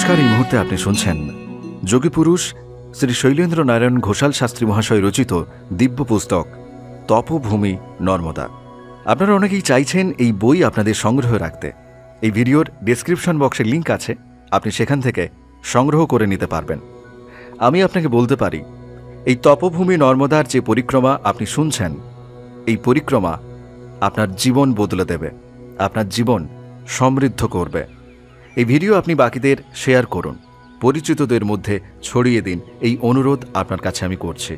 নমস্কার, এই মুহূর্তে আপনি শুনছেন যোগী পুরুষ শ্রী শৈলেন্দ্র নারায়ণ ঘোষাল শাস্ত্রী মহাশয় রচিত দিব্য পুস্তক, তপভূমি নর্মদা। আপনারা অনেকেই চাইছেন এই বই আপনাদের সংগ্রহ রাখতে। এই ভিডিওর ডেসক্রিপশন বক্সের লিঙ্ক আছে, আপনি সেখান থেকে সংগ্রহ করে নিতে পারবেন। আমি আপনাকে বলতে পারি, এই তপভূমি নর্মদার যে পরিক্রমা আপনি শুনছেন, এই পরিক্রমা আপনার জীবন বদলে দেবে, আপনার জীবন সমৃদ্ধ করবে। এই ভিডিও আপনি বাকিদের শেয়ার করুন। পরিচিতদের মধ্যে ছড়িয়ে দিন এই অনুরোধ আপনার কাছে আমি করছি।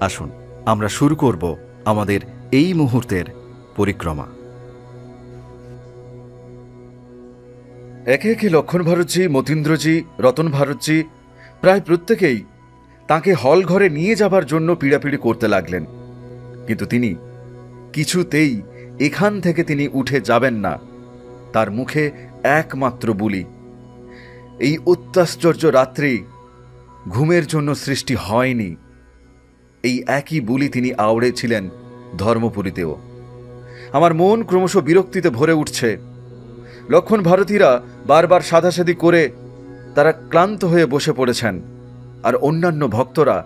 আসুন, আমরা শুরু করব আমাদের এই মুহূর্তের পরিক্রমা। একে একে লক্ষণ ভারতজি, মতীন্দ্রজি, রতন ভারতজি, প্রায় প্রত্যেকেই তাকে হল ঘরে নিয়ে যাবার জন্য পিড়াপিড়ি করতে লাগলেন। কিন্তু তিনি কিছুতেই এখান থেকে তিনি উঠে যাবেন না। তার মুখে একমাত্র বুলি। এই অত্যাশ্চর্য রাত্রি ঘুমের জন্য সৃষ্টি হয়নি। এই একই বুলি তিনি আওড়েছিলেন ধর্মপুরীতেও। আমার মন ক্রমশ বিরক্তিতে ভরে উঠছে। লক্ষণ ভারতীরা বারবার সাধাসাধি করে তারা ক্লান্ত হয়ে বসে পড়েছেন। আর অন্যান্য ভক্তরা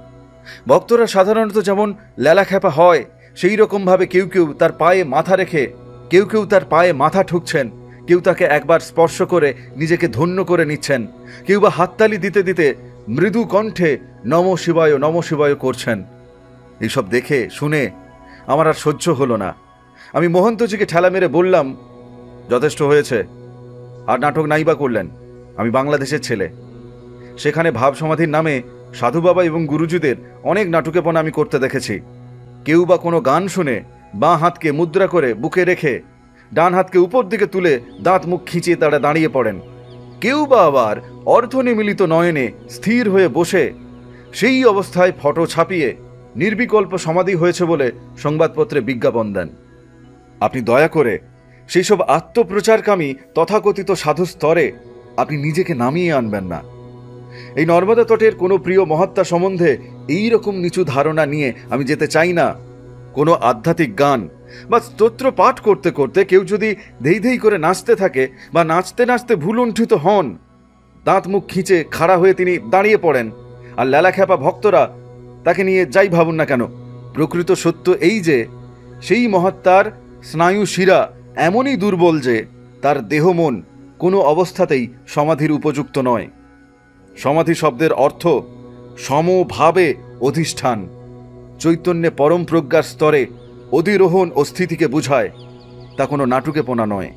ভক্তরা সাধারণত যেমন লেলাখ্যাপা হয়, সেই রকমভাবে কেউ কেউ তার পায়ে মাথা রেখে, কেউ কেউ তার পায়ে মাথা ঠুকছেন। কেউ তাকে একবার স্পর্শ করে নিজেকে ধন্য করে নিচ্ছেন। কেউ বা হাততালি দিতে দিতে মৃদু কণ্ঠে নম শিবায় নম শিবায় করছেন। এইসব দেখে, শুনে আমার আর সহ্য হলো না। আমি মহন্তজিকে ঠেলা মেরে বললাম, যথেষ্ট হয়েছে। আর নাটক নাইবা করলেন। আমি বাংলাদেশের ছেলে। সেখানে ভাব সমাধির নামে সাধু বাবা এবং গুরুজিদের অনেক নাটকেপনা আমি করতে দেখেছি। কেউ বা কোনো গান শুনে বাঁ হাতকে মুদ্রা করে বুকে রেখে ডান হাতকে উপর দিকে তুলে দাঁত মুখ খিঁচিয়ে তারা দাঁড়িয়ে পড়েন। কেউ বা আবার অর্ধনিমিলিত নয়নে স্থির হয়ে বসে। সেই অবস্থায় ফটো ছাপিয়ে নির্বিকল্প সমাধি হয়েছে বলে সংবাদপত্রে বিজ্ঞাপন দেন। আপনি দয়া করে সেই সব আত্মপ্রচারকামী তথাকথিত সাধু স্তরে আপনি নিজেকে নামিয়ে আনবেন না। এই নর্মদা তটের কোনো প্রিয় মহাত্মা সম্বন্ধে এই রকম নিচু ধারণা নিয়ে আমি যেতে চাই না। কোনো আধ্যাত্মিক গান বা স্তোত্র পাঠ করতে করতে কেউ যদি ধেই ধেই করে নাচতে থাকে বা নাচতে নাচতে ভুলুণ্ঠিত হন, দাঁত মুখ খিঁচে খাড়া হয়ে তিনি দাঁড়িয়ে পড়েন। আর ল্যালাখ্যাপা ভক্তরা তাকে নিয়ে যাই ভাবুন না কেন? প্রকৃত সত্য এই যে, সেই মহাত্মার স্নায়ু শিরা এমনই দুর্বল যে, তার দেহ মন কোনো অবস্থাতেই সমাধির উপযুক্ত নয়। সমাধি শব্দের অর্থ সমভাবে অধিষ্ঠান। চৈতন্যে পরম প্রজ্ঞার স্তরে অধিরোহণ ও স্থিতিকে বুঝায়, তা কোনো নাটুকে পোনা নয়।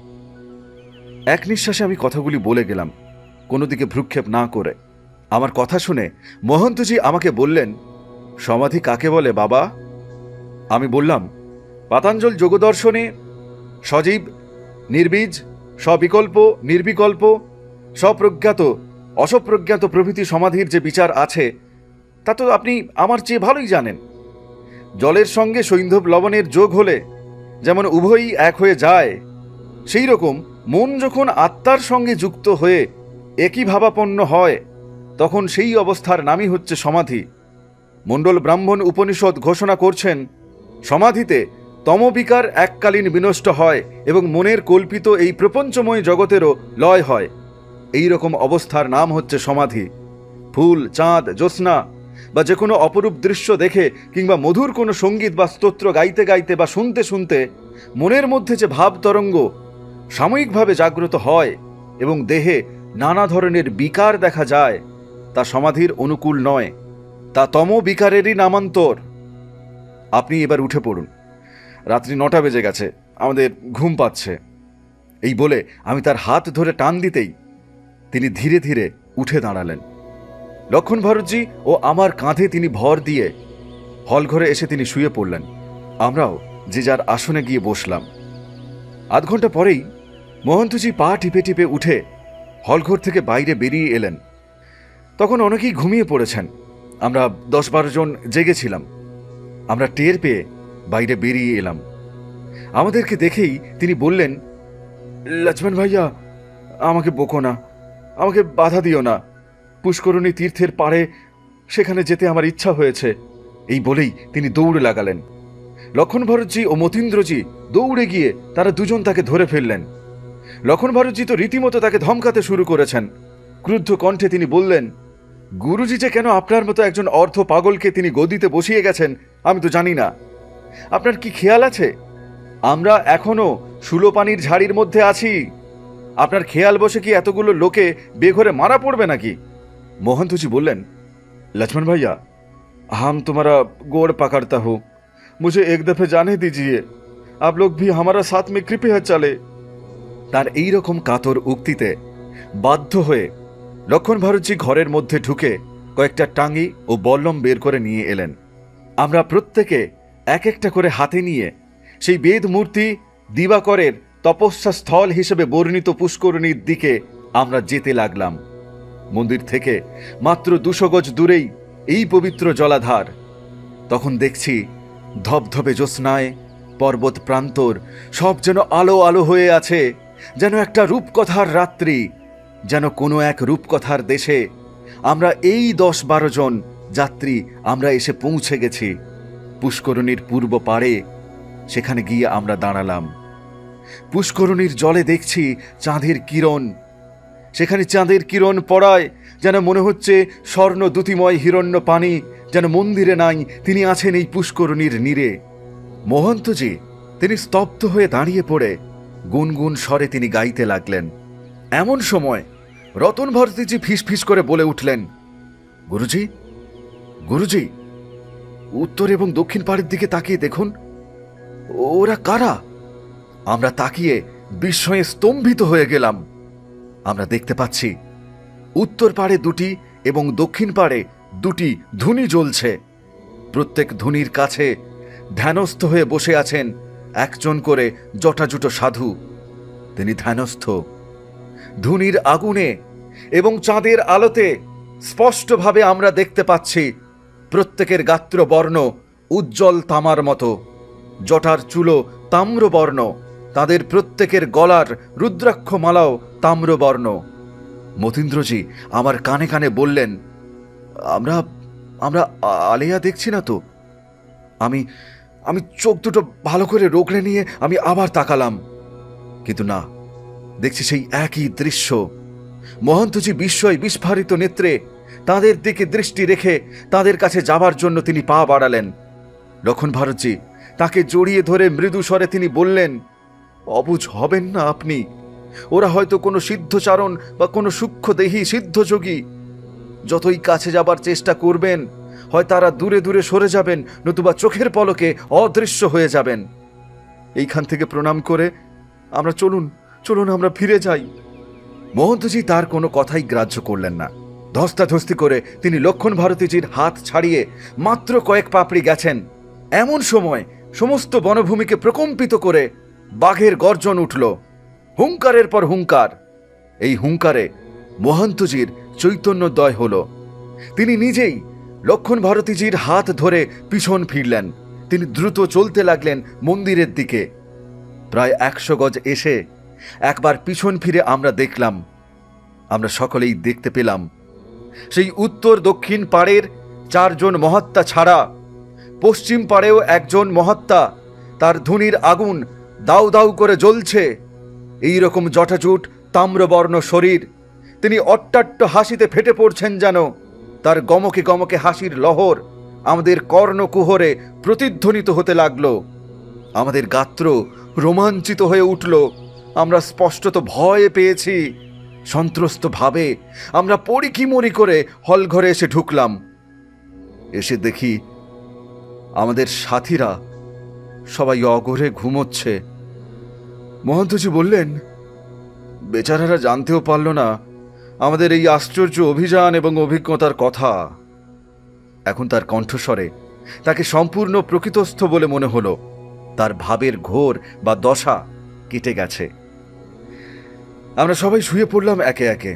এক নিঃশ্বাসে আমি কথাগুলি বলে গেলাম, কোনো দিকে ভ্রুক্ষেপ না করে। আমার কথা শুনে মহন্তজি আমাকে বললেন, সমাধি কাকে বলে, বাবা? আমি বললাম, পাতাঞ্জল যোগদর্শনে সজীব, নির্বীজ সবিকল্প নির্বিকল্প, স্বপ্রজ্ঞাত, অসপ্রজ্ঞাত প্রভৃতি সমাধির যে বিচার আছে, তা তো আপনি আমার চেয়ে ভালোই জানেন। জলের সঙ্গে সৈন্ধব লবণের যোগ হলে যেমন উভয়ই এক হয়ে যায়, সেই রকম মন যখন আত্মার সঙ্গে যুক্ত হয়ে একই ভাবাপন্ন হয়, তখন সেই অবস্থার নামই হচ্ছে সমাধি। মণ্ডল ব্রাহ্মণ উপনিষদ ঘোষণা করছেন, সমাধিতে তমবিকার এককালীন বিনষ্ট হয় এবং মনের কল্পিত এই প্রপঞ্চময় জগতেরও লয় হয়। এই রকম অবস্থার নাম হচ্ছে সমাধি। ফুল, চাঁদ, জ্যোৎস্না বা যে কোনো অপরূপ দৃশ্য দেখে কিংবা মধুর কোনো সংগীত বা স্তোত্র গাইতে গাইতে বা শুনতে শুনতে মনের মধ্যে যে ভাব তরঙ্গ সাময়িকভাবে জাগ্রত হয় এবং দেহে নানা ধরনের বিকার দেখা যায়, তা সমাধির অনুকূল নয়, তা তম বিকারেরই নামান্তর। আপনি এবার উঠে পড়ুন। রাত্রি নটা বেজে গেছে, আমাদের ঘুম পাচ্ছে। এই বলে আমি তার হাত ধরে টান দিতেই তিনি ধীরে ধীরে উঠে দাঁড়ালেন। লক্ষণ ভারতজি ও আমার কাঁধে তিনি ভর দিয়ে হলঘরে এসে তিনি শুয়ে পড়লেন। আমরাও যে যার আসনে গিয়ে বসলাম। আধ ঘণ্টা পরেই মহন্তজি পা টিপে টিপে উঠে হলঘর থেকে বাইরে বেরিয়ে এলেন। তখন অনেকেই ঘুমিয়ে পড়েছেন। আমরা দশ বারো জন জেগেছিলাম। আমরা টের পেয়ে বাইরে বেরিয়ে এলাম। আমাদেরকে দেখেই তিনি বললেন, লক্ষ্মণ ভাইয়া, আমাকে বোকো না। আমাকে বাধা দিও না। পুষ্করণী তীর্থের পাড়ে সেখানে যেতে আমার ইচ্ছা হয়েছে। এই বলেই তিনি দৌড়ে লাগালেন। লক্ষণ ভরতজি ও মতীন্দ্রজি দৌড়ে গিয়ে তারা দুজন তাকে ধরে ফেললেন। লক্ষণ ভরতজি তো রীতিমতো তাকে ধমকাতে শুরু করেছেন। ক্রুদ্ধ কণ্ঠে তিনি বললেন, গুরুজি যে কেন আপনার মতো একজন অর্থ পাগলকে তিনি গদিতে বসিয়ে গেছেন, আমি তো জানি না। আপনার কি খেয়াল আছে? আমরা এখনও সুলোপানির ঝাড়ির মধ্যে আছি। আপনার খেয়াল বসে কি এতগুলো লোকে বেঘরে মারা পড়বে নাকি? মোহন্তজি বললেন लक्ष्मण भैया हम तुम्हारा गोड़ पकड़ता हूँ मुझे एक दफे जाने दीजिए आप लोग भी हमारा साथ में कृपया चले তার এই রকম কাতর উক্তিতে বাধ্য হয়ে লক্ষণ ভারতজি ঘরের মধ্যে ঢুকে কয়েকটা টাঙ্গি ও বল্লম বের করে নিয়ে এলেন আমরা প্রত্যেকে এক একটা করে হাতে নিয়ে সেই বেদ মূর্তি দিবাকরের তপস্যা স্থল হিসেবে বর্ণিত পুষ্করণীর দিকে আমরা যেতে লাগলাম মন্দির থেকে মাত্র দুশো গজ দূরেই এই পবিত্র জলাধার। তখন দেখছি ধবধবে জ্যোৎস্নায় পর্বত প্রান্তর সব যেন আলো আলো হয়ে আছে, যেন একটা রূপকথার রাত্রি, যেন কোনো এক রূপকথার দেশে আমরা এই দশ বারো জন যাত্রী আমরা এসে পৌঁছে গেছি। পুষ্করণীর পূর্ব পাড়ে সেখানে গিয়ে আমরা দাঁড়ালাম। পুষ্করণীর জলে দেখছি চাঁদের কিরণ সেখানে চাঁদের কিরণ পড়ায়, যেন মনে হচ্ছে স্বর্ণ দ্যুতিময় হিরণ্য পানি, যেন মন্দিরে নাই, তিনি আছেন এই পুষ্করণীর নীরে। মহন্তজি তিনি স্তব্ধ হয়ে দাঁড়িয়ে পড়ে, গুনগুন স্বরে তিনি গাইতে লাগলেন। এমন সময়, রতন ভারতীজি ফিস ফিস করে বলে উঠলেন, গুরুজি গুরুজি, উত্তর এবং দক্ষিণ পাড়ের দিকে তাকিয়ে দেখুন, ওরা কারা? আমরা তাকিয়ে বিস্ময়ে স্তম্ভিত হয়ে গেলাম। আমরা দেখতে পাচ্ছি, উত্তর পাড়ে দুটি এবং দক্ষিণ পাড়ে দুটি ধুনি জ্বলছে। প্রত্যেক ধুনির কাছে ধ্যানস্থ হয়ে বসে আছেন একজন করে জটাজুটো সাধু। তিনি ধ্যানস্থ। ধুনির আগুনে এবং চাঁদের আলোতে স্পষ্টভাবে আমরা দেখতে পাচ্ছি, প্রত্যেকের গাত্র বর্ণ উজ্জ্বল তামার মতো। জটার চুলো তাম্রবর্ণ। তাদের প্রত্যেকের গলার রুদ্রাক্ষ মালাও তাম্রবর্ণ। মতীন্দ্রজি আমার কানে কানে বললেন, আমরা আমরা আলেয়া দেখছি না তো। আমি আমি চোখ দুটো ভালো করে রোগলে নিয়ে আমি আবার তাকালাম। কিন্তু না, দেখছি সেই একই দৃশ্য। মহন্তজি বিস্ময় বিস্ফারিত নেত্রে তাদের দিকে দৃষ্টি রেখে তাদের কাছে যাবার জন্য তিনি পা বাড়ালেন। লক্ষণ ভারতজি তাকে জড়িয়ে ধরে মৃদু স্বরে তিনি বললেন অবুঝ হবেন না আপনি। ওরা হয়তো কোনো সিদ্ধচারণ বা কোনো সূক্ষ্মদেহী সিদ্ধযোগী। যতই কাছে যাবার চেষ্টা করবেন, হয় তারা দূরে দূরে সরে যাবেন, নতুবা চোখের পলকে অদৃশ্য হয়ে যাবেন। এইখান থেকে প্রণাম করে আমরা চলুন চলুন আমরা ফিরে যাই। মহন্তজি তার কোনো কথাই গ্রাহ্য করলেন না। ধস্তাধস্তি করে তিনি লক্ষণ ভারতীজির হাত ছাড়িয়ে মাত্র কয়েক পাপড়ি গেছেন। এমন সময় সমস্ত বনভূমিকে প্রকম্পিত করে বাঘের গর্জন উঠল। হুঙ্কারের পর হুঙ্কার। এই হুঙ্কারে মহান্তজির চৈতন্যদয় হল। তিনি নিজেই লক্ষণ ভারতীজির হাত ধরে পিছন ফিরলেন। তিনি দ্রুত চলতে লাগলেন মন্দিরের দিকে। প্রায় একশো গজ এসে একবার পিছন ফিরে আমরা দেখলাম। আমরা সকলেই দেখতে পেলাম। সেই উত্তর দক্ষিণ পাড়ের চারজন মহাত্মা ছাড়া পশ্চিম পাড়েও একজন মহাত্মা, তার ধুনির আগুন দাউ দাউ করে জ্বলছে। এই রকম জটাজুট, তাম্রবর্ণ শরীর। তিনি অট্টাট্ট হাসিতে ফেটে পড়ছেন যেন। তার গমকে গমকে হাসির লহর আমাদের কর্ণকুহরে প্রতিধ্বনিত হতে লাগল। আমাদের গাত্র রোমাঞ্চিত হয়ে উঠল। আমরা স্পষ্টত ভয় পেয়েছি। সন্ত্রস্ত ভাবে আমরা পড়ি কি মরি করে হলঘরে এসে ঢুকলাম। এসে দেখি আমাদের সাথীরা সবাই অগরে ঘুমোচ্ছে। মহন্তজি বললেন, বেচারারা জানতেও পারল না, আমাদের এই আশ্চর্য অভিযান এবং অভিজ্ঞতার কথা। এখন তার কণ্ঠস্বরে, তাকে সম্পূর্ণ প্রকৃতস্থ বলে মনে হলো, তার ভাবের ঘোর বা দশা কেটে গেছে। আমরা সবাই শুয়ে পড়লাম একে একে।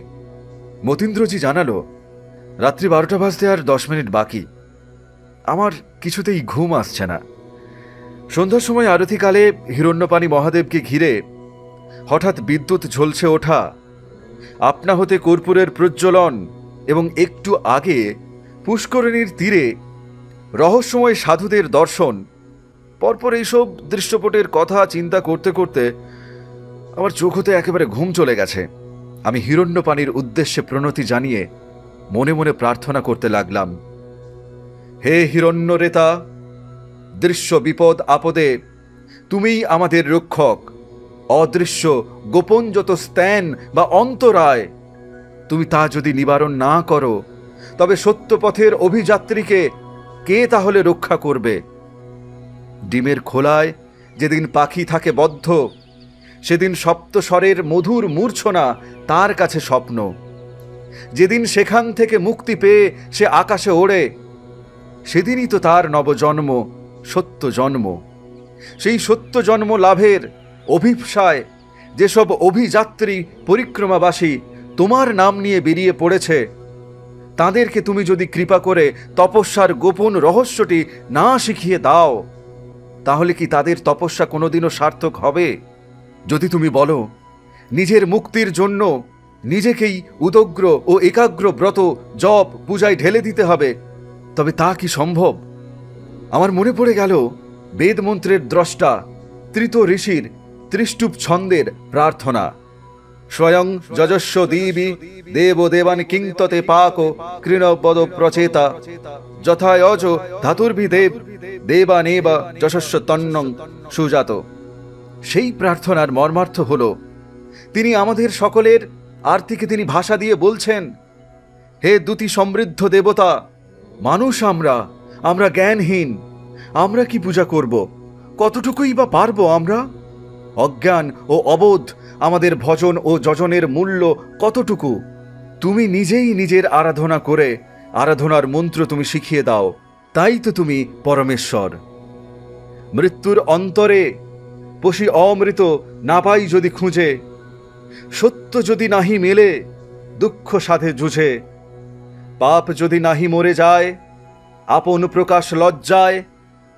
মতীন্দ্রজি জানালো, রাত্রি বারোটা বাজতে আর দশ মিনিট বাকি। আমার কিছুতেই ঘুম আসছে না। সন্ধ্যার সময় আরতিকালে হিরণ্যপাণি মহাদেবকে ঘিরে হঠাৎ বিদ্যুৎ ঝলসে ওঠা, আপনা হতে কর্পূরের প্রজ্বলন এবং একটু আগে পুষ্করিণীর তীরে রহস্যময় সাধুদের দর্শন। পরপর এইসব দৃশ্যপটের কথা চিন্তা করতে করতে আমার চোখ হতে একেবারে ঘুম চলে গেছে। আমি হিরণ্যপাণির উদ্দেশ্যে প্রণতি জানিয়ে মনে মনে প্রার্থনা করতে লাগলাম, হে হিরণ্যরেতা দৃশ্য বিপদ আপদে, তুমিই আমাদের রক্ষক। অদৃশ্য গোপন যত স্ত্যান বা অন্তরায়, তুমি তা যদি নিবারণ না করো, তবে সত্যপথের অভিযাত্রীকে কে তাহলে রক্ষা করবে? ডিমের খোলায় যেদিন পাখি থাকে বদ্ধ, সেদিন সপ্তস্বরের মধুর মূর্ছনা তার কাছে স্বপ্ন। যেদিন সেখান থেকে মুক্তি পেয়ে সে আকাশে ওড়ে, সেদিনই তো তার নবজন্ম। সত্য জন্ম। সেই সত্য জন্ম লাভের অভিপ্সায় যেসব অভিযাত্রী পরিক্রমাবাসী তোমার নাম নিয়ে বেরিয়ে পড়েছে, তাদেরকে তুমি যদি কৃপা করে তপস্যার গোপন রহস্যটি না শিখিয়ে দাও, তাহলে কি তাদের তপস্যা কোনোদিনও সার্থক হবে? যদি তুমি বলো, নিজের মুক্তির জন্য নিজেকেই উদগ্র ও একাগ্র ব্রত জপ পূজায় ঢেলে দিতে হবে, তবে তা কি সম্ভব? আমার মনে পড়ে গেল, বেদমন্ত্রের দ্রষ্টা, তৃত ঋষির ত্রিষ্টুপ ছন্দের প্রার্থনা। স্বয়ং যজস্ব দেবী, দেব দেবান কিংততে পাক কৃণপদ প্রচেতা। যথায়জ ধাতুর্ভি দেব দেবানেবা যশস্ব তন্নং সুজাত। সেই প্রার্থনার মর্মার্থ হল, তিনি আমাদের সকলের আর্থিকে তিনি ভাষা দিয়ে বলছেন, হে দুতি সমৃদ্ধ দেবতা, মানুষ আমরা আমরা জ্ঞানহীন। আমরা কি পূজা করব? কতটুকুই বা পারব আমরা? অজ্ঞান ও অবোধ আমাদের ভজন ও যজনের মূল্য কতটুকু? তুমি নিজেই নিজের আরাধনা করে আরাধনার মন্ত্র তুমি শিখিয়ে দাও। তাই তো তুমি পরমেশ্বর। মৃত্যুর অন্তরে পশি অমৃত না পাই যদি খুঁজে, সত্য যদি নাহি মেলে, দুঃখ সাধে জুঝে পাপ যদি নাহি মরে যায় আপন প্রকাশ লজ্জায়,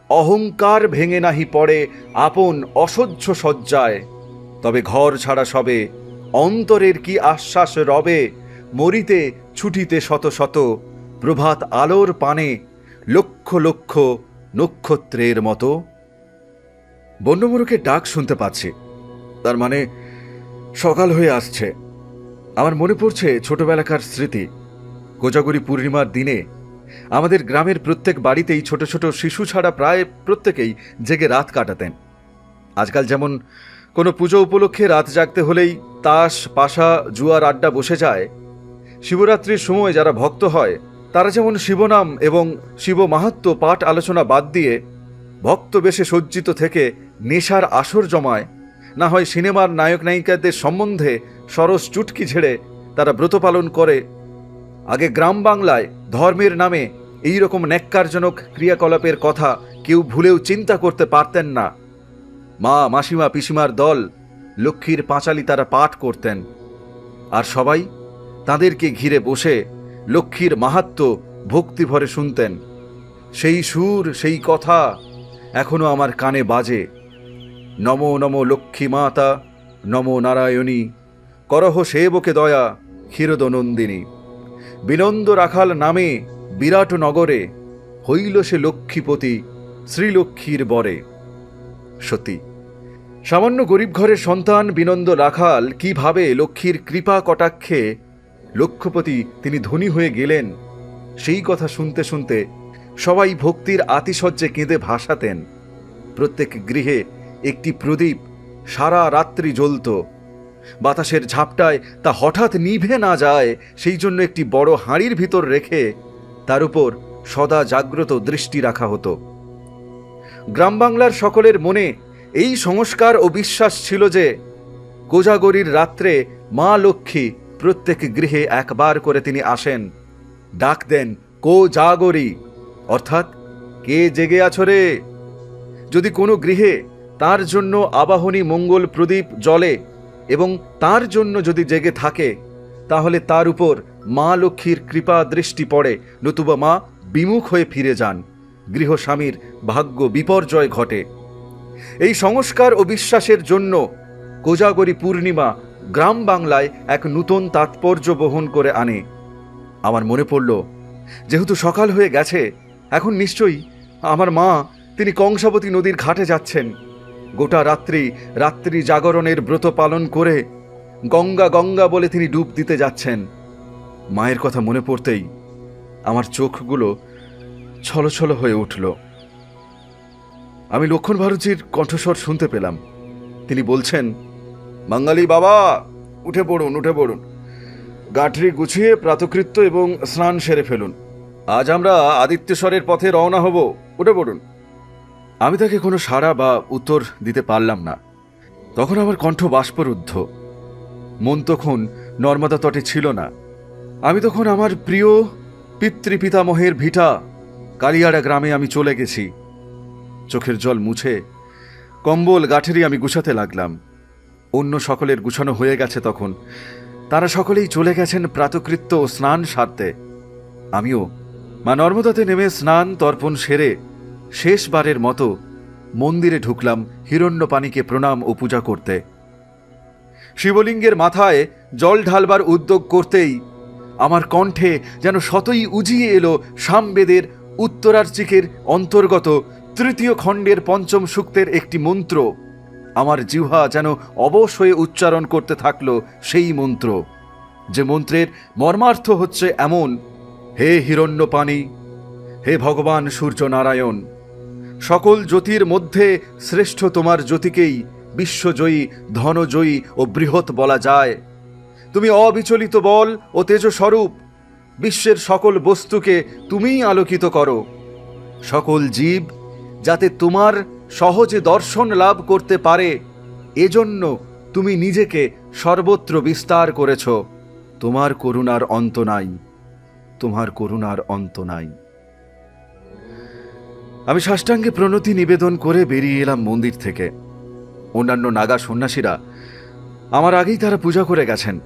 অহংকার ভেঙে নাহি পড়ে, আপন অসহ্য সজ্জায় তবে ঘর ছাড়া সবে, অন্তরের কি আশ্বাস রবে, মরিতে, ছুটিতে শত শত, প্রভাত আলোর পানে, লক্ষ লক্ষ নক্ষত্রের মতো। বন্যমরুকে ডাক শুনতে পাচ্ছি, তার মানে সকাল হয়ে আসছে। আমার মনে পড়ছে ছোটবেলাকার স্মৃতি, কোজাগরি পূর্ণিমার দিনে আমাদের গ্রামের প্রত্যেক বাড়িতেই ছোট ছোট শিশু ছাড়া প্রায় প্রত্যেকেই জেগে রাত কাটাতেন। আজকাল যেমন কোনো পুজো উপলক্ষে রাত জাগতে হলেই তাস, পাশা, জুয়ার আড্ডা বসে যায়, শিবরাত্রির সময় যারা ভক্ত হয়, তারা যেমন শিবনাম এবং শিব মাহাত্ম পাঠ আলোচনা বাদ দিয়ে ভক্ত বেশে সজ্জিত থেকে নেশার আসর জমায়, না হয় সিনেমার নায়ক নায়িকাদের সম্বন্ধে সরস চুটকি ঝেড়ে তারা ব্রত পালন করে আগে গ্রাম বাংলায় ধর্মের নামে এই রকম ন্যাক্কারজনক ক্রিয়াকলাপের কথা কেউ ভুলেও চিন্তা করতে পারতেন না। মা, মাসিমা, পিসিমার দল, লক্ষ্মীর পাঁচালি তারা পাঠ করতেন। আর সবাই তাদেরকে ঘিরে বসে লক্ষ্মীর মাহাত্ম ভক্তিভরে শুনতেন। সেই সুর, সেই কথা এখনও আমার কানে বাজে। নম নম লক্ষ্মী মাতা, নম নারায়ণী। করহ সেবকে দয়া, ক্ষীরদনন্দিনী। বিনন্দ রাখাল নামে বিরাট নগরে হইল সে লক্ষ্মীপতি শ্রীলক্ষ্মীর বরে। সতী, সামান্য গরিব ঘরের সন্তান বিনন্দ রাখাল কীভাবে লক্ষ্মীর কৃপা কটাক্ষে লক্ষ্যপতি তিনি ধনী হয়ে গেলেন, সেই কথা শুনতে শুনতে সবাই ভক্তির আতিশয্যে কেঁদে ভাসাতেন। প্রত্যেক গৃহে একটি প্রদীপ সারা রাত্রি জ্বলত। বাতাসের ঝাপটায় তা হঠাৎ নিভে না যায়, সেই জন্য একটি বড় হাঁড়ির ভিতর রেখে তার উপর সদা জাগ্রত দৃষ্টি রাখা হতো। গ্রাম বাংলার সকলের মনে এই সংস্কার ও বিশ্বাস ছিল যে কোজাগরির রাত্রে মা লক্ষ্মী প্রত্যেক গৃহে একবার করে তিনি আসেন। ডাক দেন, কো জাগরি। অর্থাৎ, কে জেগে আছো রে? যদি কোনো গৃহে তার জন্য আবাহনী মঙ্গল প্রদীপ জলে এবং তার জন্য যদি জেগে থাকে, তাহলে তার উপর মা লক্ষ্মীর কৃপা দৃষ্টি পড়ে, নতুবা মা বিমুখ হয়ে ফিরে যান। গৃহস্বামীর ভাগ্য বিপর্যয় ঘটে। এই সংস্কার ও বিশ্বাসের জন্য কোজাগরি পূর্ণিমা গ্রাম বাংলায় এক নূতন তাৎপর্য বহন করে আনে। আমার মনে পড়ল, যেহেতু সকাল হয়ে গেছে, এখন নিশ্চয়ই আমার মা, তিনি কংসাবতী নদীর ঘাটে যাচ্ছেন। গোটা রাত্রি রাত্রি জাগরণের ব্রত পালন করে গঙ্গা গঙ্গা বলে তিনি ডুব দিতে যাচ্ছেন। মায়ের কথা মনে পড়তেই আমার চোখগুলো ছলছল হয়ে উঠল। আমি লক্ষণ ভারতীর কণ্ঠস্বর শুনতে পেলাম। তিনি বলছেন বাঙালি বাবা, উঠে পড়ুন উঠে পড়ুন। গাঠরি গুছিয়ে প্রাতকৃত্য এবং স্নান সেরে ফেলুন। আজ আমরা আদিত্যস্বরের পথে রওনা হব। উঠে পড়ুন। আমি তাকে কোনো সাড়া বা উত্তর দিতে পারলাম না। তখন আমার কণ্ঠ বাষ্পরুদ্ধ। মন তখন নর্মদা তটে ছিল না। আমি তখন আমার প্রিয় পিতৃপিতামহের ভিটা কালিয়াড়া গ্রামে আমি চলে গেছি। চোখের জল মুছে কম্বল গাঠেরি আমি গুছাতে লাগলাম। অন্য সকলের গুছানো হয়ে গেছে তখন। তারা সকলেই চলে গেছেন প্রাতকৃত্য ও স্নান সারতে। আমিও মা নর্মদাতে নেমে স্নান তর্পণ সেরে শেষবারের মতো মন্দিরে ঢুকলাম হিরণ্য পানিকে প্রণাম ও পূজা করতে। শিবলিঙ্গের মাথায় জল ঢালবার উদ্যোগ করতেই আমার কণ্ঠে যেন শতই উজিয়ে এলো সামবেদের উত্তরার্চিকের অন্তর্গত তৃতীয় খণ্ডের পঞ্চম সূক্তের একটি মন্ত্র। আমার জিহ্বা যেন অবশ হয়ে উচ্চারণ করতে থাকল সেই মন্ত্র। যে মন্ত্রের মর্মার্থ হচ্ছে এমন, হে হিরণ্য পানি হে ভগবান সূর্য নারায়ণ সকল জ্যোতির মধ্যে শ্রেষ্ঠ তোমার জ্যোতিকেই বিশ্বজয়ী, ধনজয়ী ও বৃহৎ বলা যায়। তুমি অবিচলিত বল ও তেজস্বরূপ, বিশ্বের সকল বস্তুকে তুমিই আলোকিত করো। সকল জীব যাতে তোমার সহজে দর্শন লাভ করতে পারে, এজন্য তুমি নিজেকে সর্বত্র বিস্তার করেছ। তোমার করুণার অন্ত নাই, তোমার করুণার অন্ত নাই। আমি সাষ্টাঙ্গে প্রণতি নিবেদন করে বেরিয়ে এলাম মন্দির থেকে। অন্যান্য নাগা সন্ন্যাসীরা আমার আগেই তারা পূজা করে গেছেন।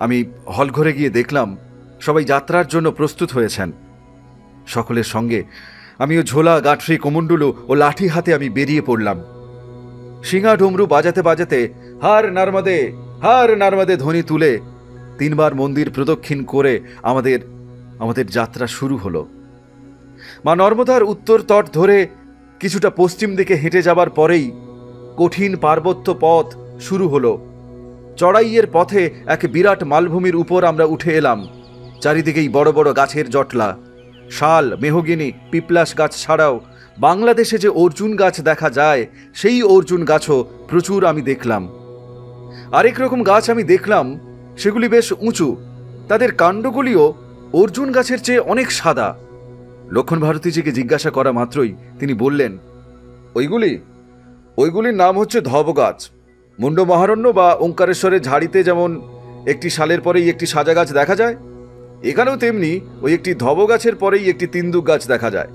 আমি হল ঘরে গিয়ে দেখলাম, সবাই যাত্রার জন্য প্রস্তুত হয়েছেন। সকলের সঙ্গে আমিও ঝোলা, গাঠরি, কোমণ্ডুলু ও লাঠি হাতে আমি বেরিয়ে পড়লাম। সিঙা ডুমরু বাজাতে বাজাতে, হার নার্মাদে হার নার্মাদে ধ্বনি তুলে তিনবার মন্দির প্রদক্ষিণ করে আমাদের আমাদের যাত্রা শুরু হলো। মা নর্মদার উত্তর তট ধরে কিছুটা পশ্চিম দিকে হেঁটে যাবার পরেই কঠিন পার্বত্য পথ শুরু হলো। চড়াইয়ের পথে এক বিরাট মালভূমির উপর আমরা উঠে এলাম। চারিদিকেই বড় বড় গাছের জটলা। শাল, মেহগিনি পিপলাস গাছ ছাড়াও বাংলাদেশে যে অর্জুন গাছ দেখা যায়, সেই অর্জুন গাছও প্রচুর আমি দেখলাম। আরেক রকম গাছ আমি দেখলাম, সেগুলি বেশ উঁচু। তাদের কাণ্ডগুলিও অর্জুন গাছের চেয়ে অনেক সাদা। লক্ষণ ভারতীজিকে জিজ্ঞাসা করা মাত্রই তিনি বললেন, ওইগুলি? ওইগুলির নাম হচ্ছে ধব গাছ মুন্ড মহারণ্য বা ওঙ্কারেশ্বরের ঝাড়িতে যেমন একটি সালের পরেই একটি সাজা গাছ দেখা যায়, এখানেও তেমনি ওই একটি ধব গাছের পরেই একটি তিন্দুক গাছ দেখা যায়।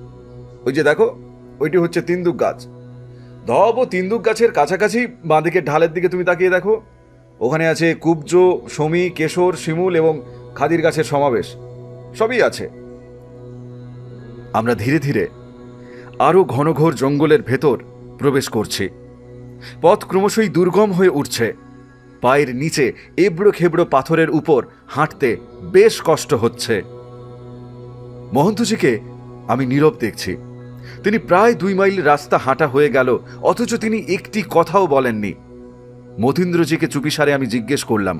ওই যে দেখো, ওইটি হচ্ছে তিন্দুক গাছ। ধব ও তিন্দুক গাছের কাছাকাছি বাঁদিকের ঢালের দিকে তুমি তাকিয়ে দেখো। ওখানে আছে কুব্জ সমী কেশর, শিমুল এবং খাদির গাছের সমাবেশ। সবই আছে। আমরা ধীরে ধীরে আরও ঘনঘোর জঙ্গলের ভেতর প্রবেশ করছি। পথ ক্রমশই দুর্গম হয়ে উঠছে। পায়ের নিচে এবড়ো খেবড়ো পাথরের উপর হাঁটতে বেশ কষ্ট হচ্ছে। মহন্তজিকে আমি নীরব দেখছি। তিনি প্রায় দুই মাইল রাস্তা হাঁটা হয়ে গেল, অথচ তিনি একটি কথাও বলেননি। মতীন্দ্রজিকে চুপিসারে আমি জিজ্ঞেস করলাম,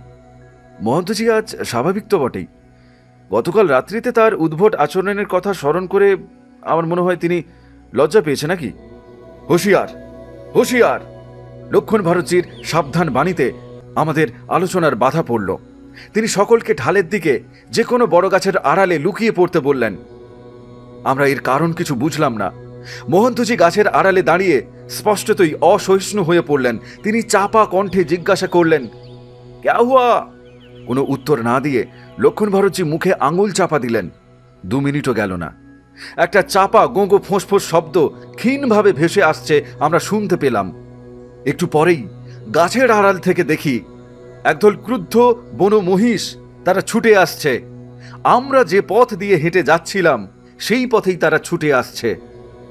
মহন্তজি, আজ স্বাভাবিক তো বটেই? গতকাল রাত্রিতে তার উদ্ভট আচরণের কথা স্মরণ করে আমার মনে হয় তিনি লজ্জা পেয়েছে নাকি? হুঁশিয়ার হুঁশিয়ার! লক্ষণ ভারতজির সাবধান বাণীতে আমাদের আলোচনার বাধা পড়ল। তিনি সকলকে ঢালের দিকে যে কোনো বড় গাছের আড়ালে লুকিয়ে পড়তে বললেন, আমরা এর কারণ কিছু বুঝলাম না। মোহন্তজি গাছের আড়ালে দাঁড়িয়ে স্পষ্টতই অসহিষ্ণু হয়ে পড়লেন। তিনি চাপা কণ্ঠে জিজ্ঞাসা করলেন, ক্যা হুয়া? কোনো উত্তর না দিয়ে লক্ষণ ভারতজি মুখে আঙুল চাপা দিলেন। দু মিনিটও গেল না। একটা চাপা গোঁগো ফোঁস শব্দ ক্ষীণভাবে ভেসে আসছে, আমরা শুনতে পেলাম। একটু পরেই গাছের আড়াল থেকে দেখি, একদল ক্রুদ্ধ বন মহিষ তারা ছুটে আসছে। আমরা যে পথ দিয়ে হেঁটে যাচ্ছিলাম, সেই পথেই তারা ছুটে আসছে।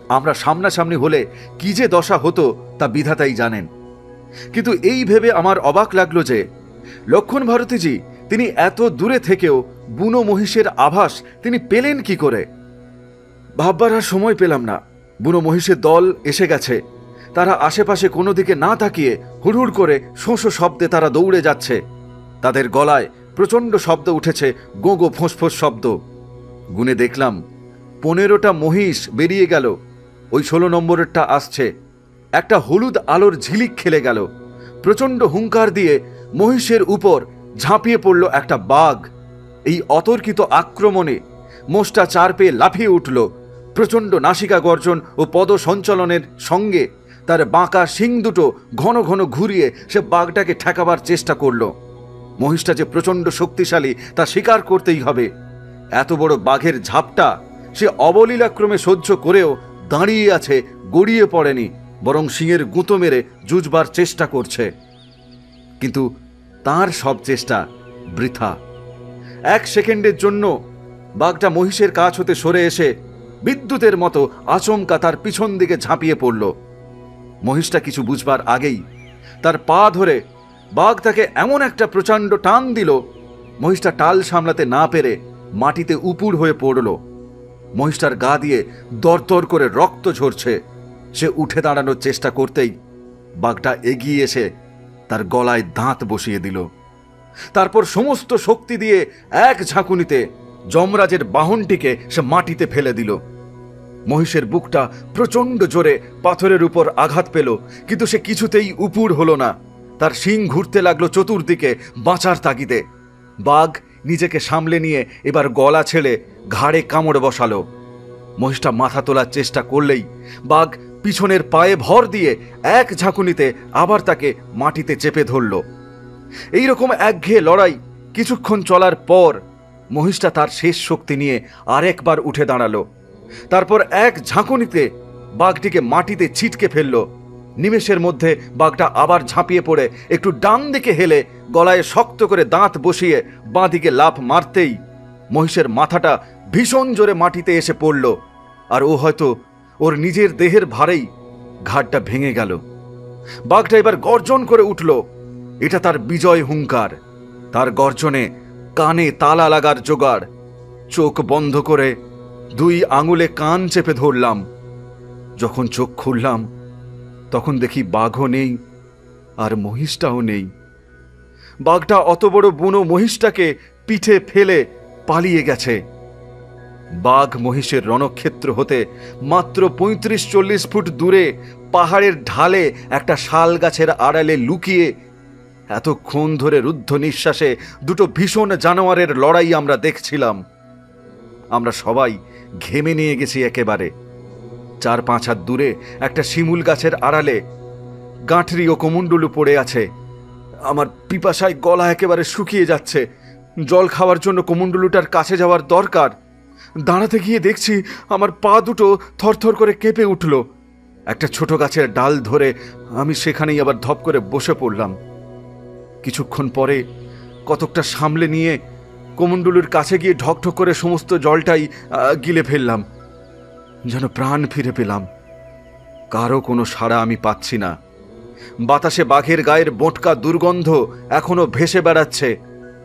আমরা সামনাসামনি হলে কি যে দশা হতো তা বিধাতাই জানেন। কিন্তু এই ভেবে আমার অবাক লাগল যে লক্ষণ ভারতীজি তিনি এত দূরে থেকেও বুনো মহিষের আভাস তিনি পেলেন কি করে? ভাববার আর সময় পেলাম না। বুনো মহিষের দল এসে গেছে। তারা আশেপাশে কোনো দিকে না তাকিয়ে হুড়হুড় করে শোঁশো শব্দে তারা দৌড়ে যাচ্ছে। তাদের গলায় প্রচণ্ড শব্দ উঠেছে গোগো ফোঁসফোঁস শব্দ। গুনে দেখলাম, পনেরোটা মহিষ বেরিয়ে গেল। ওই ষোলো নম্বরেরটা আসছে। একটা হলুদ আলোর ঝিলিক খেলে গেল। প্রচণ্ড হুঙ্কার দিয়ে মহিষের উপর ঝাঁপিয়ে পড়ল একটা বাঘ। এই অতর্কিত আক্রমণে মোষটা চার পেয়ে লাফিয়ে উঠল। প্রচণ্ড নাসিকা গর্জন ও পদ সঞ্চালনের সঙ্গে তার বাঁকা শিং দুটো ঘন ঘন ঘুরিয়ে সে বাঘটাকে ঠেকাবার চেষ্টা করল। মহিষটা যে প্রচণ্ড শক্তিশালী তা স্বীকার করতেই হবে। এত বড় বাঘের ঝাপটা সে অবলীলাক্রমে সহ্য করেও দাঁড়িয়ে আছে, গড়িয়ে পড়েনি, বরং সিংয়ের গুঁতো মেরে জুজবার চেষ্টা করছে। কিন্তু তার সব চেষ্টা বৃথা। এক সেকেন্ডের জন্য বাঘটা মহিষের কাছ হতে সরে এসে বিদ্যুতের মতো আচমকা তার পিছন দিকে ঝাঁপিয়ে পড়ল। মহিষটা কিছু বুঝবার আগেই তার পা ধরে বাঘ তাকে এমন একটা প্রচণ্ড টান দিল, মহিষটা টাল সামলাতে না পেরে মাটিতে উপুর হয়ে পড়ল। মহিষটার গা দিয়ে দরদর করে রক্ত ঝরছে। সে উঠে দাঁড়ানোর চেষ্টা করতেই বাঘটা এগিয়ে এসে তার গলায় দাঁত বসিয়ে দিল। তারপর সমস্ত শক্তি দিয়ে এক ঝাঁকুনিতে যমরাজের বাহনটিকে সে মাটিতে ফেলে দিল। মহিষের বুকটা প্রচণ্ড জোরে পাথরের উপর আঘাত পেল, কিন্তু সে কিছুতেই উপুর হলো না। তার শিং ঘুরতে লাগল চতুর্দিকে বাঁচার তাগিদে। বাঘ নিজেকে সামলে নিয়ে এবার গলা ছেড়ে ঘাড়ে কামড় বসালো। মহিষটা মাথা তোলার চেষ্টা করলেই বাঘ পিছনের পায়ে ভর দিয়ে এক ঝাঁকুনিতে আবার তাকে মাটিতে চেপে ধরল। এইরকম একঘেয়ে লড়াই কিছুক্ষণ চলার পর মহিষটা তার শেষ শক্তি নিয়ে আরেকবার উঠে দাঁড়াল। তারপর এক ঝাঁকুনিতে বাঘটিকে মাটিতে ছিটকে ফেলল। নিমেষের মধ্যে বাঘটা আবার ঝাঁপিয়ে পড়ে, একটু ডান দিকে হেলে গলায় শক্ত করে দাঁত বসিয়ে বাঁ দিকে লাফ মারতেই মহিষের মাথাটা ভীষণ জোরে মাটিতে এসে পড়ল। আর ও হয়তো ওর নিজের দেহের ভারেই ঘাটটা ভেঙে গেল। বাঘটা এবার গর্জন করে উঠল। এটা তার বিজয় হুঙ্কার। তার গর্জনে কানে তালা লাগার জোগাড়। চোখ বন্ধ করে দুই আঙুলে কান চেপে ধরলাম। যখন চোখ খুললাম, তখন দেখি বাঘও নেই আর মহিষটাও নেই। বাঘটা অত বড় বুনো মহিষটাকে পিঠে ফেলে পালিয়ে গেছে। বাঘ মহিষের রণক্ষেত্র হতে মাত্র পঁয়ত্রিশ চল্লিশ ফুট দূরে পাহাড়ের ঢালে একটা শাল গাছের আড়ালে লুকিয়ে এতক্ষণ ধরে রুদ্ধ নিঃশ্বাসে দুটো ভীষণ জানোয়ারের লড়াই আমরা দেখছিলাম। আমরা সবাই ঘেমে নিয়ে গেছি একেবারে। চার পাঁচ হাত দূরে একটা শিমুল গাছের আড়ালে গাঁঠরি ও কমুন্ডুলু পড়ে আছে। আমার পিপাসায় গলা একেবারে শুকিয়ে যাচ্ছে। জল খাওয়ার জন্য কমুন্ডুলুটার কাছে যাওয়ার দরকার। দাঁড়াতে গিয়ে দেখছি আমার পা দুটো থরথর করে কেঁপে উঠল। একটা ছোট গাছের ডাল ধরে আমি সেখানেই আবার ধপ করে বসে পড়লাম। কিছুক্ষণ পরে কতকটা সামলে নিয়ে কমণ্ডলুর কাছে গিয়ে ঢকঢক করে সমস্ত জলটাই গিলে ফেললাম। যেন প্রাণ ফিরে পেলাম। কারও কোনো সাড়া আমি পাচ্ছি না। বাতাসে বাঘের গায়ের বোটকা দুর্গন্ধ এখনও ভেসে বেড়াচ্ছে।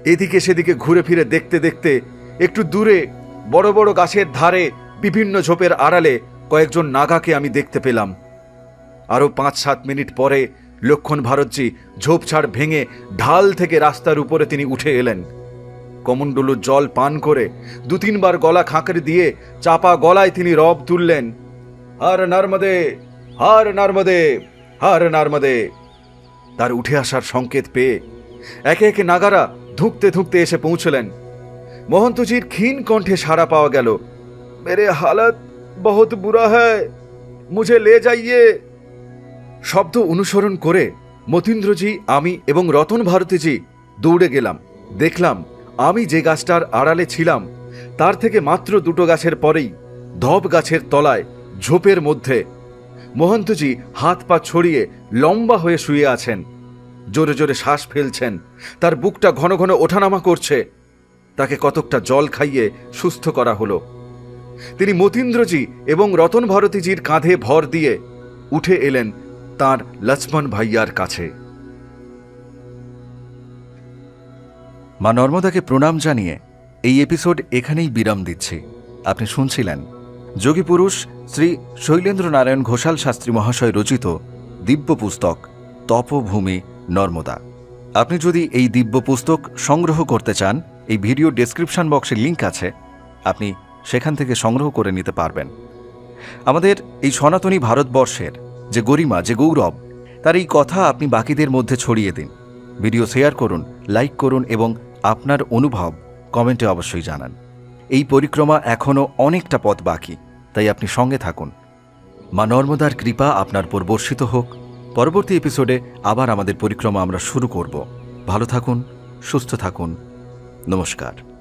এদিকে সেদিকে ঘুরে ফিরে দেখতে দেখতে একটু দূরে বড় বড় গাছের ধারে বিভিন্ন ঝোপের আড়ালে কয়েকজন নাগাকে আমি দেখতে পেলাম। আরও পাঁচ সাত মিনিট পরে লক্ষণ ভারতজি ঝোপঝাড় ভেঙে ঢাল থেকে রাস্তার উপরে তিনি উঠে এলেন। কমণ্ডলুর জল পান করে দু তিনবার গলা খাঁকড়ে দিয়ে চাপা গলায় তিনি রব তুললেন, হার নার্মদে হার নার্মদে হার নার্মদে। তার উঠে আসার সংকেত পেয়ে একে একে নাগারা ধুঁকতে ধুঁকতে এসে পৌঁছলেন। মহন্তজির ক্ষীণ কণ্ঠে সাড়া পাওয়া গেল, মেরে হালত, বহুত বুড়া হ্যায়, মুঝে লে যাইয়ে। শব্দ অনুসরণ করে মতীন্দ্রজি আমি এবং রতন ভারতীজি দৌড়ে গেলাম। দেখলাম, আমি যে গাছটার আড়ালে ছিলাম, তার থেকে মাত্র দুটো গাছের পরেই ধপ গাছের তলায় ঝোপের মধ্যে। মহন্তজি হাত পা ছড়িয়ে লম্বা হয়ে শুয়ে আছেন। জোরে জোরে শ্বাস ফেলছেন। তার বুকটা ঘন ঘন ওঠানামা করছে। তাকে কতকটা জল খাইয়ে সুস্থ করা হলো। তিনি মতীন্দ্রজি এবং রতন ভারতীজির কাঁধে ভর দিয়ে উঠে এলেন তার লক্ষ্মণ ভাইয়ার কাছে। মা নর্মদাকে প্রণাম জানিয়ে এই এপিসোড এখানেই বিরাম দিচ্ছি। আপনি শুনছিলেন যোগী পুরুষ শ্রী শৈলেন্দ্র নারায়ণ ঘোষাল শাস্ত্রী মহাশয় রচিত দিব্য পুস্তক তপভূমি নর্মদা। আপনি যদি এই দিব্য পুস্তক সংগ্রহ করতে চান এই ভিডিও ডেসক্রিপশন বক্সে লিংক আছে। আপনি সেখান থেকে সংগ্রহ করে নিতে পারবেন। আমাদের এই সনাতনী ভারতবর্ষের যে গরিমা, যে গৌরব, তার এই কথা আপনি বাকিদের মধ্যে ছড়িয়ে দিন। ভিডিও শেয়ার করুন লাইক করুন এবং আপনার অনুভব কমেন্টে অবশ্যই জানান। এই পরিক্রমা এখনও অনেকটা পথ বাকি, তাই আপনি সঙ্গে থাকুন। মা নর্মদার কৃপা আপনার পর বর্ষিত হোক। পরবর্তী এপিসোডে আবার আমাদের পরিক্রমা আমরা শুরু করব। ভালো থাকুন, সুস্থ থাকুন। নমস্কার